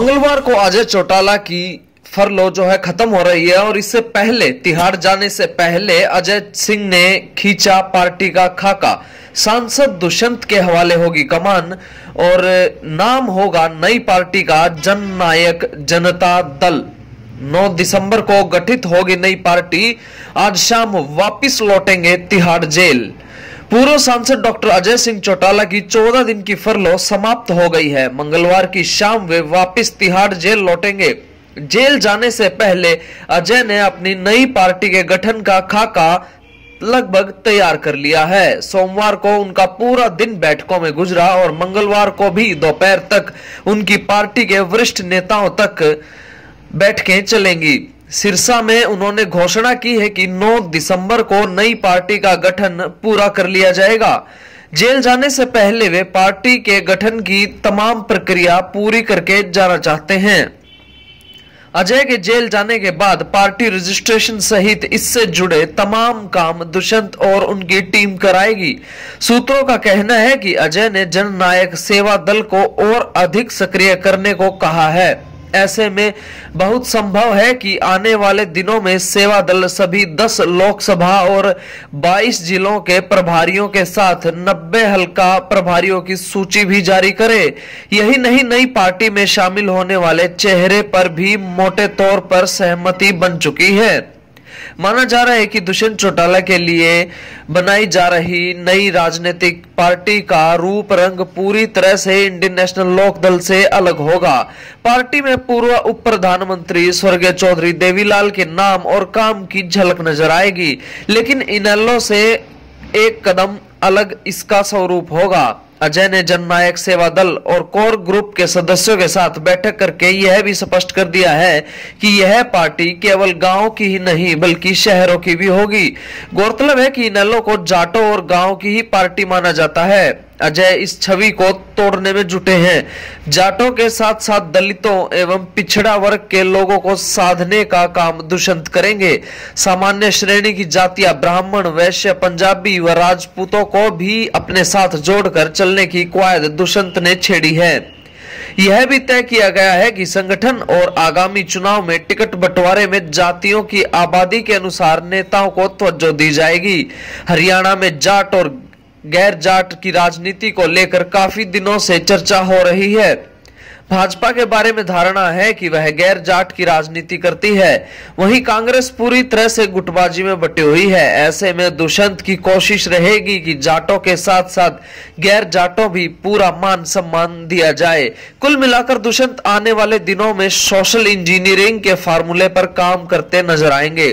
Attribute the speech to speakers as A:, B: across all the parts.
A: मंगलवार को अजय चौटाला की फरलो जो है खत्म हो रही है और इससे पहले, तिहाड़ जाने से पहले अजय सिंह ने खींचा पार्टी का खाका। सांसद दुष्यंत के हवाले होगी कमान और नाम होगा नई पार्टी का जन नायक जनता दल। 9 दिसंबर को गठित होगी नई पार्टी। आज शाम वापस लौटेंगे तिहाड़ जेल। पूर्व सांसद डॉक्टर अजय सिंह चौटाला की 14 दिन की फरलो समाप्त हो गई है। मंगलवार की शाम वे वापस तिहाड़ जेल लौटेंगे। जेल जाने से पहले अजय ने अपनी नई पार्टी के गठन का खाका लगभग तैयार कर लिया है। सोमवार को उनका पूरा दिन बैठकों में गुजरा और मंगलवार को भी दोपहर तक उनकी पार्टी के वरिष्ठ नेताओं तक बैठकें चलेंगी। सिरसा में उन्होंने घोषणा की है कि 9 दिसंबर को नई पार्टी का गठन पूरा कर लिया जाएगा। जेल जाने से पहले वे पार्टी के गठन की तमाम प्रक्रिया पूरी करके जाना चाहते हैं। अजय के जेल जाने के बाद पार्टी रजिस्ट्रेशन सहित इससे जुड़े तमाम काम दुष्यंत और उनकी टीम कराएगी। सूत्रों का कहना है कि अजय ने जननायक सेवा दल को और अधिक सक्रिय करने को कहा है। ऐसे में बहुत संभव है कि आने वाले दिनों में सेवा दल सभी 10 लोकसभा और 22 जिलों के प्रभारियों के साथ 90 हल्का प्रभारियों की सूची भी जारी करे। यही नहीं, नई पार्टी में शामिल होने वाले चेहरे पर भी मोटे तौर पर सहमति बन चुकी है। माना जा रहा है कि दुष्यंत चौटाला के लिए बनाई जा रही नई राजनीतिक पार्टी का रूप रंग पूरी तरह से इंडियन नेशनल लोक दल से अलग होगा। पार्टी में पूर्व उप प्रधानमंत्री स्वर्गीय चौधरी देवीलाल के नाम और काम की झलक नज़र आएगी, लेकिन इनेलो से एक कदम अलग इसका स्वरूप होगा। अजय ने जननायक सेवा दल और कोर ग्रुप के सदस्यों के साथ बैठक करके यह भी स्पष्ट कर दिया है कि यह पार्टी केवल गाँव की ही नहीं, बल्कि शहरों की भी होगी। गौरतलब है कि इनेलो को जाटो और गाँव की ही पार्टी माना जाता है। अजय इस छवि को तोड़ने में जुटे हैं। जाटों के साथ साथ दलितों एवं पिछड़ा वर्ग के लोगों को साधने का काम दुष्यंत करेंगे। सामान्य श्रेणी की जातियाँ ब्राह्मण, वैश्य, पंजाबी व राजपूतों को भी अपने साथ जोड़कर चलने की क्वायद दुष्यंत ने छेड़ी है। यह भी तय किया गया है कि संगठन और आगामी चुनाव में टिकट बंटवारे में जातियों की आबादी के अनुसार नेताओं को तवज्जो दी जाएगी। हरियाणा में जाट और गैर जाट की राजनीति को लेकर काफ़ी दिनों से चर्चा हो रही है। भाजपा के बारे में धारणा है कि वह गैर जाट की राजनीति करती है। वहीं कांग्रेस पूरी तरह से गुटबाजी में बटी हुई है। ऐसे में दुष्यंत की कोशिश रहेगी कि जाटों के साथ साथ गैर जाटों भी पूरा मान सम्मान दिया जाए। कुल मिलाकर दुष्यंत आने वाले दिनों में सोशल इंजीनियरिंग के फार्मूले पर काम करते नज़र आएँगे।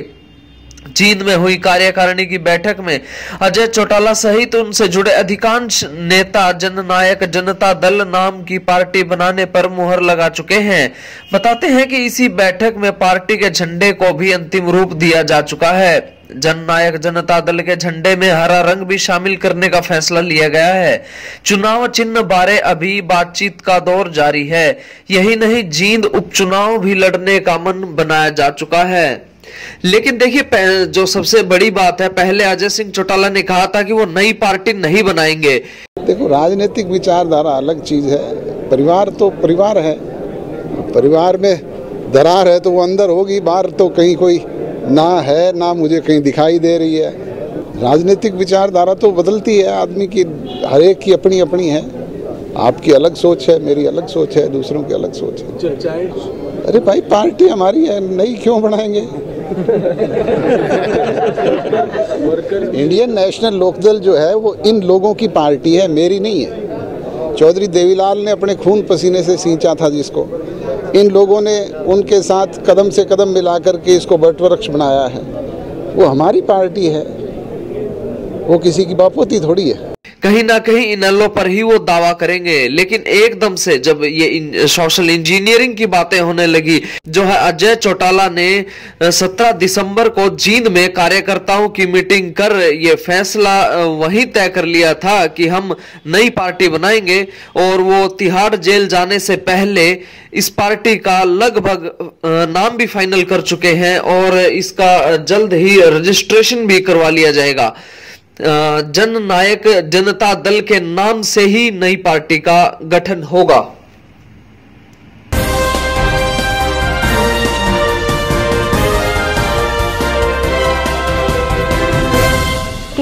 A: जींद में हुई कार्यकारिणी की बैठक में अजय चौटाला सहित उनसे जुड़े अधिकांश नेता, जननायक, जनता दल नाम की पार्टी बनाने पर मुहर लगा चुके हैं। बताते हैं कि इसी बैठक में पार्टी के झंडे को भी अंतिम रूप दिया जा चुका है। जननायक, जनता दल के झंडे में हरा रंग भी शामिल करने का फैसला लिया गया है। चुनाव चिन्ह बारे अभी बातचीत का दौर जारी है। यही नहीं, जींद उपचुनाव भी लड़ने का मन बनाया जा चुका है। लेकिन देखिए जो सबसे बड़ी बात है पहले अजय सिंह चौटाला ने कहा था कि वो नई पार्टी नहीं बनाएँगे।
B: देखो राजनीतिक विचारधारा अलग चीज़ है। परिवार तो परिवार है। परिवार में दरार है तो वो अंदर होगी बाहर तो कहीं कोई ना है ना मुझे कहीं दिखाई दे रही है। राजनीतिक विचारधारा तो बदलती है आदमी की हर एक की अपनी अपनी है। आपकी अलग सोच है मेरी अलग सोच है दूसरों की अलग सोच है। अरे भाई पार्टी हमारी है नई क्यों बनाएँगे? इंडियन नेशनल लोकदल जो है, वो इन लोगों की पार्टी है, मेरी नहीं है। चौधरी देवीलाल ने अपने खून पसीने से सींचा था जिसको। इन लोगों ने उनके साथ कदम से कदम मिलाकर के इसको बटवृक्ष बनाया है। वो हमारी पार्टी है। वो किसी की बापोती थोड़ी है।
A: कहीं ना कहीं इनेलो पर ही वो दावा करेंगे। लेकिन एकदम से जब ये सोशल इंजीनियरिंग की बातें होने लगी, जो है अजय चौटाला ने 17 दिसंबर को जींद में कार्यकर्ताओं की मीटिंग कर ये फैसला वही तय कर लिया था कि हम नई पार्टी बनाएँगे और वो तिहाड़ जेल जाने से पहले इस पार्टी का लगभग नाम भी फाइनल कर चुके हैं और इसका जल्द ही रजिस्ट्रेशन भी करवा लिया जाएगा। जन नायक जनता दल के नाम से ही नई पार्टी का गठन होगा।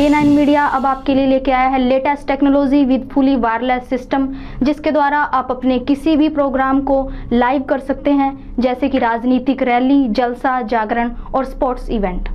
C: नाइन मीडिया अब आपके लिए लेके आया है latest technology with fully wireless system, जिसके द्वारा आप अपने किसी भी प्रोग्राम को लाइव कर सकते हैं, जैसे कि राजनीतिक रैली, जलसा, जागरण और स्पोर्ट्स इवेंट।